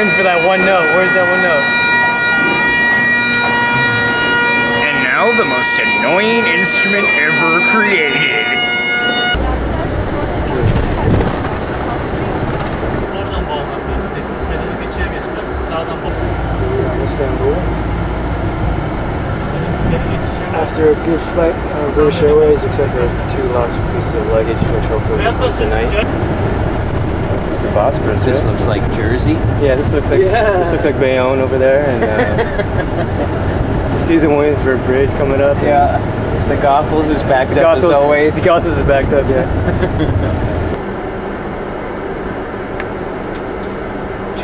waiting for that one note. Where's that one note? And now the most annoying instrument ever created. Oradan bağlamak lazım. Pedali geçiye geçmez. Sağdan bağlamak. Istanbul. After a good flight on British Airways, except for two lost pieces of luggage, which hopefully will come tonight. This Bosporus. This yeah? looks like Jersey. Yeah, this looks like this looks like Bayonne over there, and uh, you see the Williamsburg Bridge coming up. Yeah. The Goethals is backed The up as always. The Goethals is backed up, yeah.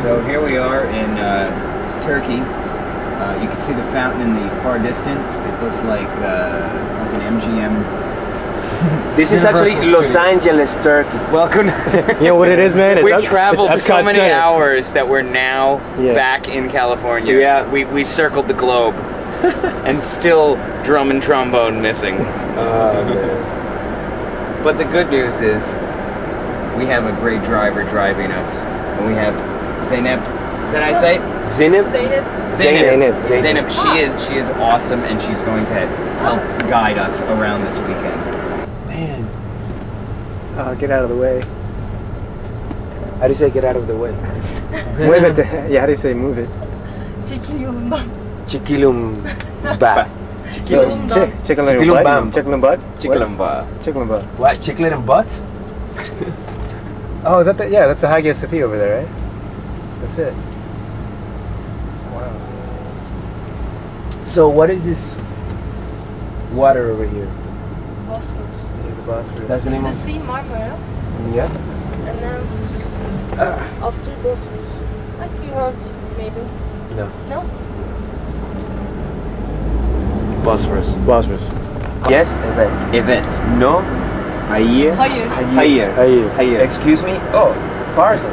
So here we are in uh, Turkey. Uh, you can see the fountain in the far distance. It looks like uh, like an MGM. This is actually Los Angeles, Turkey. Welcome. You know what it is, man? It's We've Ep- traveled it's so Epcot many Center. hours that we're now Yeah. back in California. Yeah. We, we circled the globe and still drum and trombone missing. Oh, but the good news is we have a great driver driving us. And we have Zeynep. Is that how I say? it? Zenib? Zeynep. Zeynep. Zeynep. She is she is awesome and she's going to help guide us around this weekend. Man. Oh, get out of the way. How do you say get out of the way? Move it. Yeah, how do you say move it? Çekil yolumdan. Chiquilum ba. Yolumdan. Chick, chicken little Chicken butt. bam. Chicken butt. Chickalamba. Chicken butt. What? Chicklet and butt? Oh, is that the? Yeah, that's the Hagia Sophia over there, right? That's it. Wow. So what is this water over here? Bosphorus. Yeah, the Bosporus. That's the name The of sea Marmara, Yeah. and then Ah. after Bosphorus. I think you heard maybe. No. No? Bosphorus. Bosphorus. Yes, event. Event. No. Hayır. Hayır. Hayır. Hayır. Hayır. Excuse me. Oh, pardon.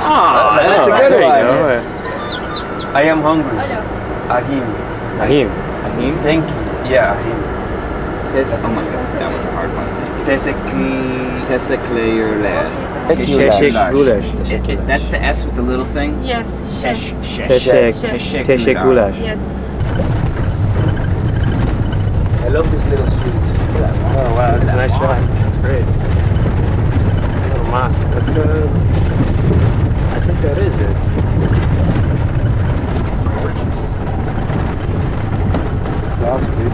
Ah, that's a Oh, good there you one. yeah. I am hungry. Alo. Ahim. Ahim. Ahim. Thank you. Yeah, Ahim. Tes. Oh my god, that was a hard one. Teşekkür. Teşekkürler. Teşekkür gulaş. It- it- That's the S with the little thing. Yes. Teş. Şef. Şeş. Teşekkür. Teşekkürler. Yes. I love these little streets. Oh wow, that's a nice shot. That's great. little mosque. That's uh, I think that is it. It's gorgeous. This is awesome, dude.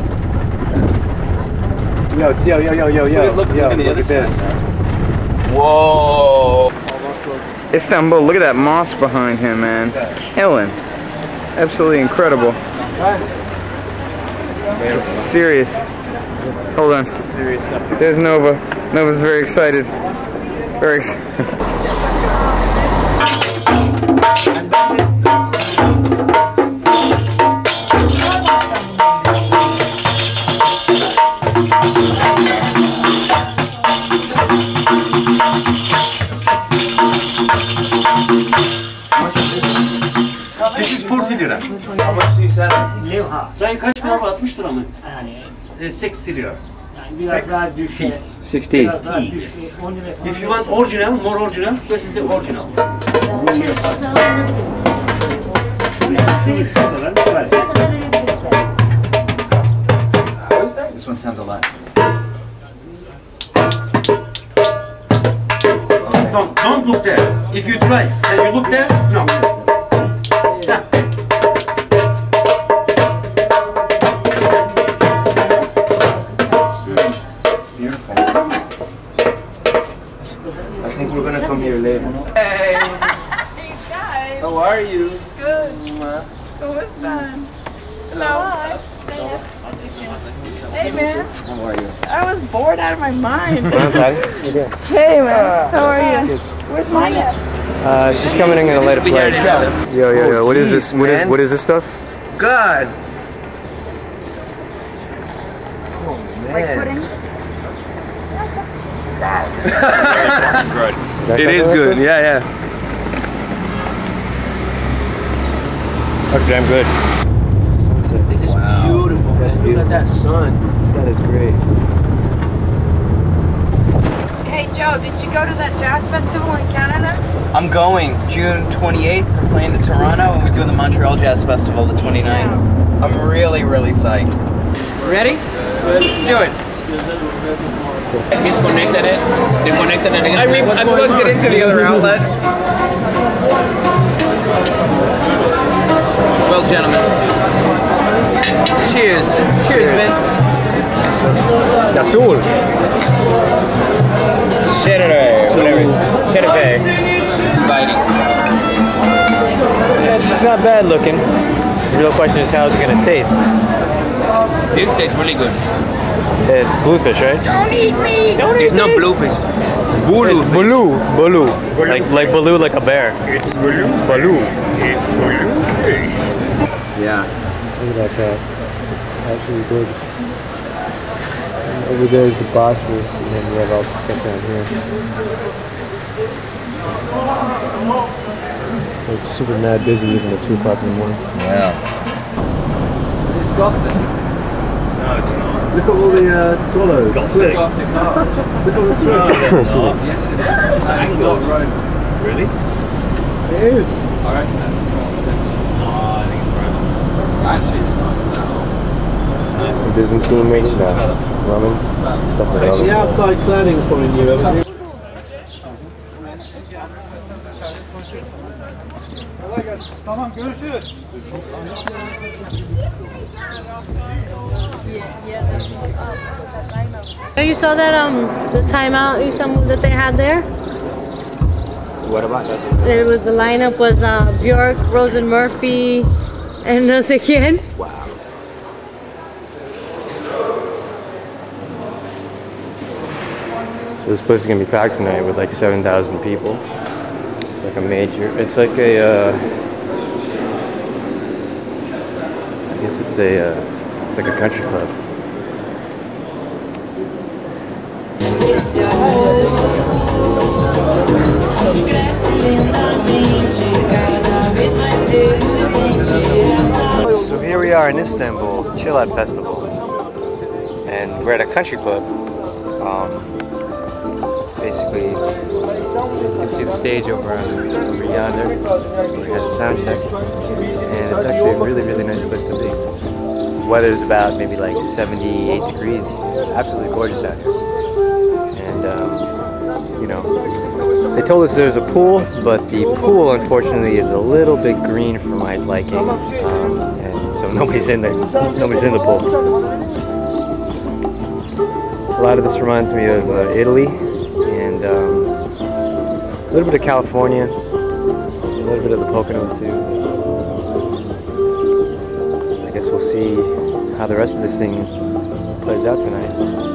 Yo, it's- yo, yo, yo, yo, yo. Look, look yo, on the other at side. this. Whoa. Istanbul, look at that moss behind him, man. Killing. Absolutely incredible. Serious. Hold on. There's Nova. Nova's very excited. Very excited. How much do you sell? Levha. Sayın kaç para bu? 60 lira mı? Yani e, 60 lira. Yani biraz daha düşe. 60s. Biraz daha düşe. If you want original, more original, this is the original. Şuraya, is that? This one sounds a lot. Don't, don't look there. If you try, Hey man, How are you? I was bored out of my mind. Okay. You good? hey man, how are you? Where's Maya? Uh, she's coming in at a later flight. Yo, yo, yo. What is this? What is man. what is this stuff? God. Oh man. It is good. Yeah, yeah. Okay, I'm good. Sunset. This is Wow. Beautiful. Look at that sun. That is great. Hey Joe, did you go to that jazz festival in Canada? I'm going June 28th. We're playing the Toronto and we're doing the Montreal Jazz Festival the 29th. I'm really, really psyched. Ready? Let's do it. Disconnected it. Disconnected it again. I mean, I plugged it into the other outlet. Well, gentlemen. Cheers. Cheers, Vince. Yazul. Saturday, whatever. Saturday. Inviting. It's not bad looking. The real question is how's it gonna taste? This tastes really good. It's bluefish, right? Don't eat me! Don't It's not bluefish. Bulu. It's Baloo. Baloo. Like like Baloo like a bear. It's Bulu. Baloo. It's Bulu. Yeah. Look at that cat. It's absolutely gorgeous. And over there is the Bosphorus, and then we have all the stuff down here. It's like super mad busy even at 2 o'clock in the morning. Yeah. It's gothic. No, it's not. Look at all the uh, swallows. Gothic. Look at all the swallows. Yes, it is. It's angles. Really? it is. I reckon that's 12th century. No, I think it's Roman. Actually, it's not now. Byzantine maybe? No. Romans? Stuff like that. The outside cladding is probably new, haven't you? Tamam görüşürüz. You saw that um the timeout Istanbul that they had there? What about that? It was the lineup was uh, Bjork, Róisín Murphy, and no sé quién. Wow. So this place is gonna be packed tonight with like 7,000 people. It's like a major. It's like a. Uh, I guess it's a. Uh, it's like a country club. Are in Istanbul, Chill Out Festival, and we're at a country club. Um, basically, you can see the stage over, over yonder. We had a sound check, and it's actually a really, really nice place to be. The weather's about maybe like 78 degrees. Absolutely gorgeous out here. And um, you know, they told us there's a pool, but the pool unfortunately is a little bit green for my liking, um, and so nobody's in there. Nobody's in the pool. A lot of this reminds me of uh, Italy and um, a little bit of California, a little bit of the Poconos too. I guess we'll see how the rest of this thing plays out tonight.